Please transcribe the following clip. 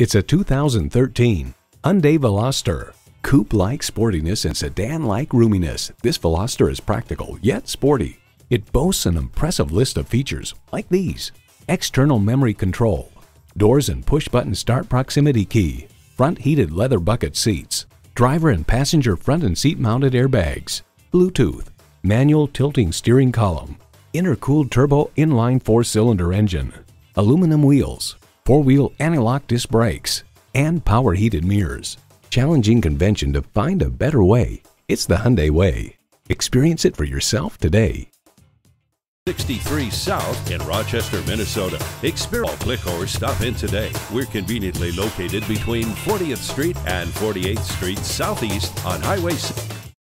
It's a 2013 Hyundai Veloster. Coupe-like sportiness and sedan-like roominess, this Veloster is practical yet sporty. It boasts an impressive list of features like these. External memory control, doors and push-button start proximity key, front heated leather bucket seats, driver and passenger front and seat mounted airbags, Bluetooth, manual tilting steering column, intercooled turbo inline four-cylinder engine, aluminum wheels, four-wheel anti-lock disc brakes, and power heated mirrors. Challenging convention to find a better way. It's the Hyundai way. Experience it for yourself today. 63 South in Rochester, Minnesota. Experience, click or stop in today. We're conveniently located between 40th Street and 48th Street Southeast on Highway 6.